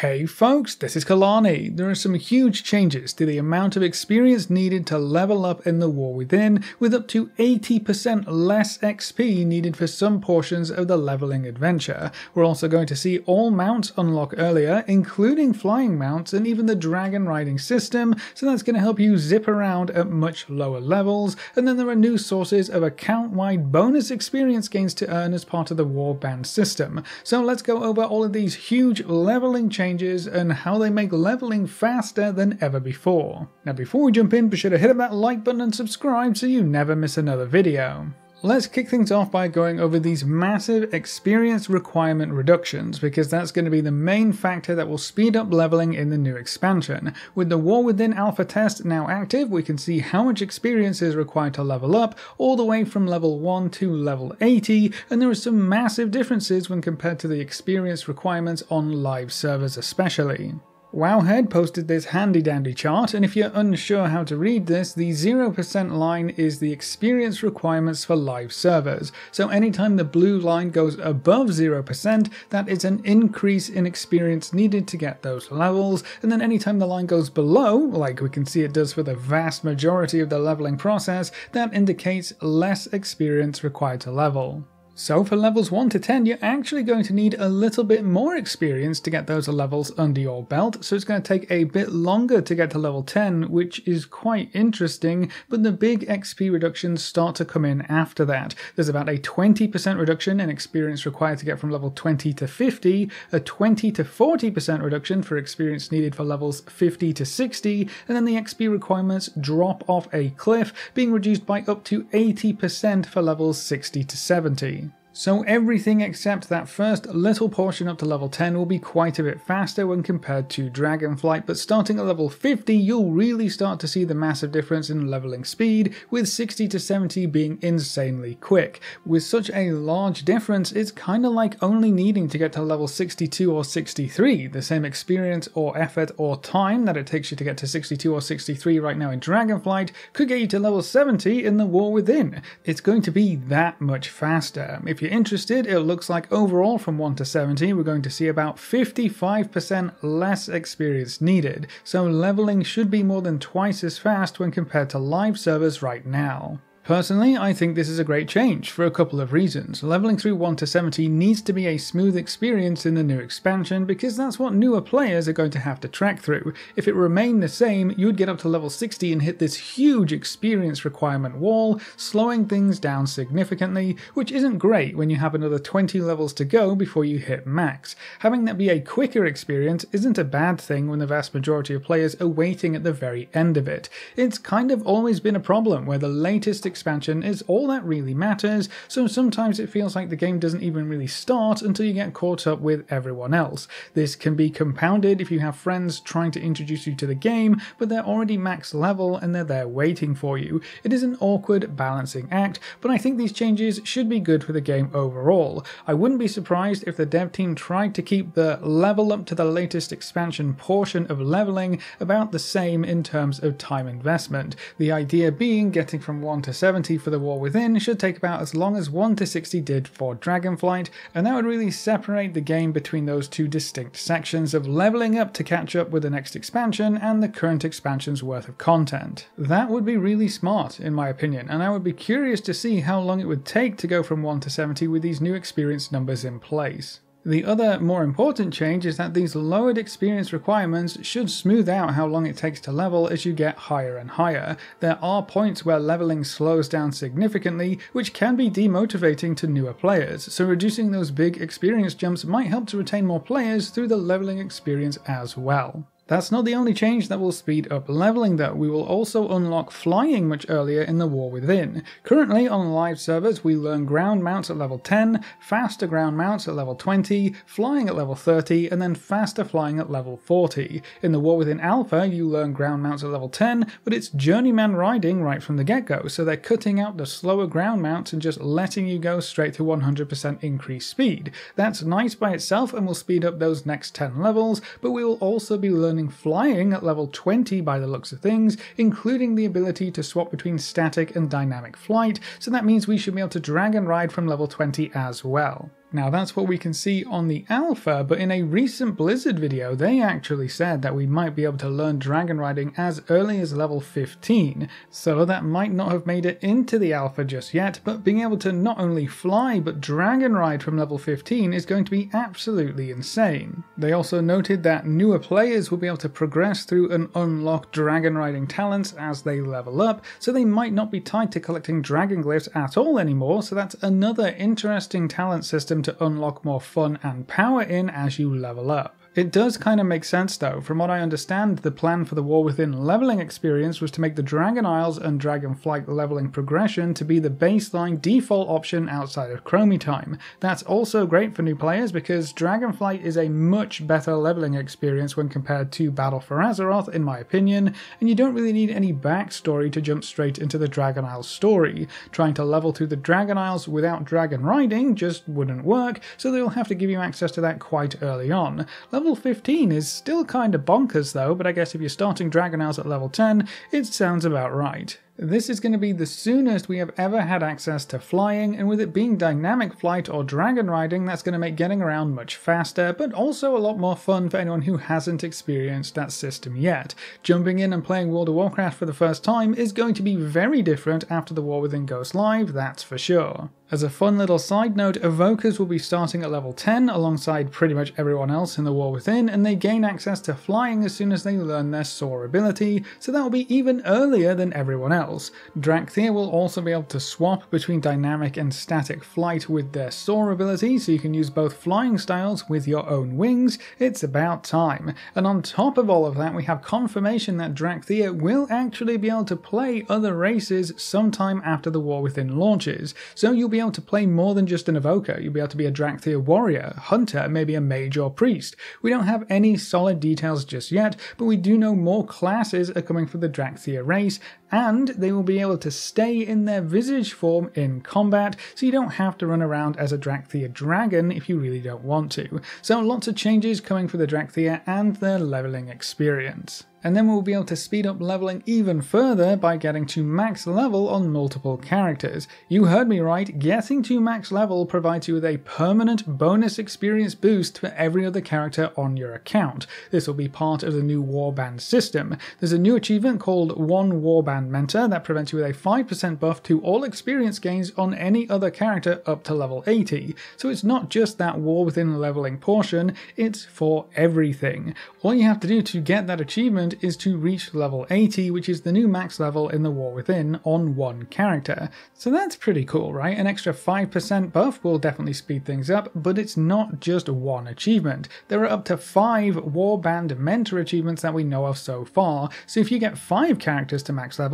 Hey folks, this is Kelani. There are some huge changes to the amount of experience needed to level up in the War Within, with up to 80% less XP needed for some portions of the leveling adventure. We're also going to see all mounts unlock earlier, including flying mounts and even the dragon riding system, so that's going to help you zip around at much lower levels. And then there are new sources of account-wide bonus experience gains to earn as part of the War Band system. So let's go over all of these huge leveling changes changes and how they make leveling faster than ever before. Now before we jump in, be sure to hit that like button and subscribe so you never miss another video. Let's kick things off by going over these massive experience requirement reductions because that's going to be the main factor that will speed up leveling in the new expansion. With the War Within alpha test now active, we can see how much experience is required to level up, all the way from level 1 to level 80, and there are some massive differences when compared to the experience requirements on live servers especially. Wowhead posted this handy dandy chart, and if you're unsure how to read this, the 0% line is the experience requirements for live servers. So anytime the blue line goes above 0%, that is an increase in experience needed to get those levels, and then anytime the line goes below, like we can see it does for the vast majority of the leveling process, that indicates less experience required to level. So for levels 1 to 10, you're actually going to need a little bit more experience to get those levels under your belt, so it's going to take a bit longer to get to level 10, which is quite interesting, but the big XP reductions start to come in after that. There's about a 20% reduction in experience required to get from level 20 to 50, a 20 to 40% reduction for experience needed for levels 50 to 60, and then the XP requirements drop off a cliff, being reduced by up to 80% for levels 60 to 70. So everything except that first little portion up to level 10 will be quite a bit faster when compared to Dragonflight, but starting at level 50 you'll really start to see the massive difference in leveling speed, with 60 to 70 being insanely quick. With such a large difference, it's kinda like only needing to get to level 62 or 63, the same experience or effort or time that it takes you to get to 62 or 63 right now in Dragonflight could get you to level 70 in the War Within. It's going to be that much faster. If you you're interested, it looks like overall from 1 to 70 we're going to see about 55% less experience needed, so leveling should be more than twice as fast when compared to live servers right now. Personally, I think this is a great change for a couple of reasons. Leveling through 1 to 70 needs to be a smooth experience in the new expansion because that's what newer players are going to have to track through. If it remained the same, you'd get up to level 60 and hit this huge experience requirement wall, slowing things down significantly, which isn't great when you have another 20 levels to go before you hit max. Having that be a quicker experience isn't a bad thing when the vast majority of players are waiting at the very end of it. It's kind of always been a problem where the latest expansion is all that really matters, so sometimes it feels like the game doesn't even really start until you get caught up with everyone else. This can be compounded if you have friends trying to introduce you to the game, but they're already max level and they're there waiting for you. It is an awkward balancing act, but I think these changes should be good for the game overall. I wouldn't be surprised if the dev team tried to keep the level up to the latest expansion portion of leveling about the same in terms of time investment. The idea being getting from 1 to 7 70 for the War Within should take about as long as 1 to 60 did for Dragonflight, and that would really separate the game between those two distinct sections of leveling up to catch up with the next expansion and the current expansion's worth of content. That would be really smart, in my opinion, and I would be curious to see how long it would take to go from 1 to 70 with these new experience numbers in place. The other more important change is that these lowered experience requirements should smooth out how long it takes to level as you get higher and higher. There are points where leveling slows down significantly, which can be demotivating to newer players, so reducing those big experience jumps might help to retain more players through the leveling experience as well. That's not the only change that will speed up leveling though, we will also unlock flying much earlier in the War Within. Currently on live servers we learn ground mounts at level 10, faster ground mounts at level 20, flying at level 30, and then faster flying at level 40. In the War Within Alpha you learn ground mounts at level 10, but it's journeyman riding right from the get-go, so they're cutting out the slower ground mounts and just letting you go straight to 100% increased speed. That's nice by itself and will speed up those next 10 levels, but we will also be learning flying at level 20 by the looks of things, including the ability to swap between static and dynamic flight, so that means we should be able to dragon ride from level 20 as well. Now that's what we can see on the alpha, but in a recent Blizzard video, they actually said that we might be able to learn dragon riding as early as level 15, so that might not have made it into the alpha just yet, but being able to not only fly but dragon ride from level 15 is going to be absolutely insane. They also noted that newer players will be able to progress through and unlock dragon riding talents as they level up, so they might not be tied to collecting dragon glyphs at all anymore, so that's another interesting talent system to unlock more fun and power in as you level up. It does kind of make sense though. From what I understand, the plan for the War Within leveling experience was to make the Dragon Isles and Dragonflight leveling progression to be the baseline default option outside of Chromie time. That's also great for new players because Dragonflight is a much better leveling experience when compared to Battle for Azeroth, in my opinion, and you don't really need any backstory to jump straight into the Dragon Isles story. Trying to level through the Dragon Isles without dragon riding just wouldn't work, so they'll have to give you access to that quite early on. Level Level 15 is still kinda bonkers though, but I guess if you're starting Dragon Isles at level 10, it sounds about right. This is going to be the soonest we have ever had access to flying, and with it being dynamic flight or dragon riding, that's going to make getting around much faster, but also a lot more fun for anyone who hasn't experienced that system yet. Jumping in and playing World of Warcraft for the first time is going to be very different after the War Within goes live, that's for sure. As a fun little side note, Evokers will be starting at level 10 alongside pretty much everyone else in the War Within, and they gain access to flying as soon as they learn their Soar ability, so that will be even earlier than everyone else. Dracthyr will also be able to swap between dynamic and static flight with their soar ability, so you can use both flying styles with your own wings. It's about time. And on top of all of that, we have confirmation that Dracthyr will actually be able to play other races sometime after the War Within launches. So you'll be able to play more than just an evoker. You'll be able to be a Dracthyr warrior, hunter, maybe a mage or priest. We don't have any solid details just yet, but we do know more classes are coming for the Dracthyr race, and they will be able to stay in their visage form in combat, so you don't have to run around as a Dracthyr dragon if you really don't want to. So lots of changes coming for the Dracthyr and their leveling experience and then we'll be able to speed up leveling even further by getting to max level on multiple characters. You heard me right, getting to max level provides you with a permanent bonus experience boost for every other character on your account. This will be part of the new Warband system. There's a new achievement called One Warband Mentor that prevents you with a 5% buff to all experience gains on any other character up to level 80. So it's not just that War Within leveling portion, it's for everything. All you have to do to get that achievement is to reach level 80, which is the new max level in the War Within on one character. So that's pretty cool, right? An extra 5% buff will definitely speed things up, but it's not just one achievement. There are up to 5 Warband Mentor achievements that we know of so far, so if you get 5 characters to max level,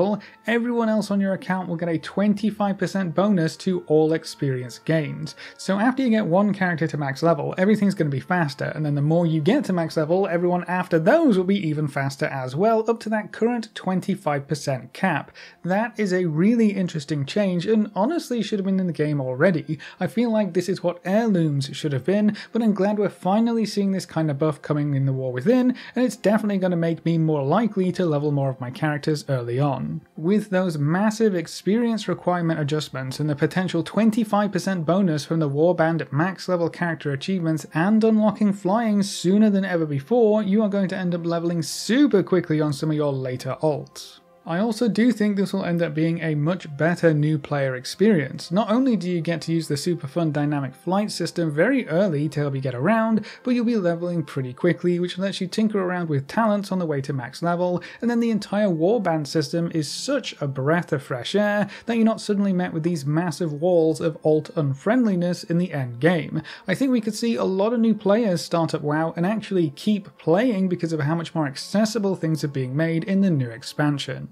everyone else on your account will get a 25% bonus to all experience gains. So after you get one character to max level, everything's going to be faster, and then the more you get to max level, everyone after those will be even faster as well, up to that current 25% cap. That is a really interesting change and honestly should have been in the game already. I feel like this is what heirlooms should have been, but I'm glad we're finally seeing this kind of buff coming in the War Within, and it's definitely going to make me more likely to level more of my characters early on. With those massive experience requirement adjustments and the potential 25% bonus from the Warband max level character achievements and unlocking flying sooner than ever before, you are going to end up leveling super quickly on some of your later alts. I also do think this will end up being a much better new player experience. Not only do you get to use the super fun dynamic flight system very early to help you get around, but you'll be leveling pretty quickly, which lets you tinker around with talents on the way to max level, and then the entire warband system is such a breath of fresh air that you're not suddenly met with these massive walls of alt unfriendliness in the end game. I think we could see a lot of new players start up WoW and actually keep playing because of how much more accessible things are being made in the new expansion.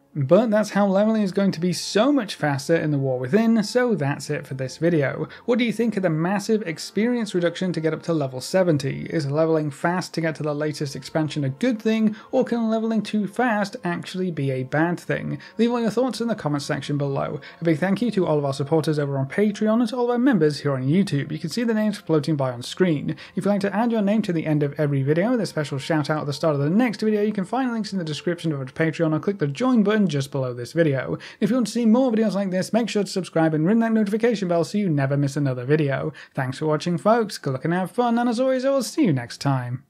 But that's how leveling is going to be so much faster in the War Within, so that's it for this video. What do you think of the massive experience reduction to get up to level 70? Is leveling fast to get to the latest expansion a good thing, or can leveling too fast actually be a bad thing? Leave all your thoughts in the comments section below. A big thank you to all of our supporters over on Patreon and to all of our members here on YouTube. You can see the names floating by on screen. If you'd like to add your name to the end of every video with a special shout out at the start of the next video, you can find links in the description of our Patreon or click the join button just below this video. If you want to see more videos like this, make sure to subscribe and ring that notification bell so you never miss another video. Thanks for watching folks, good luck and have fun, and as always I will see you next time.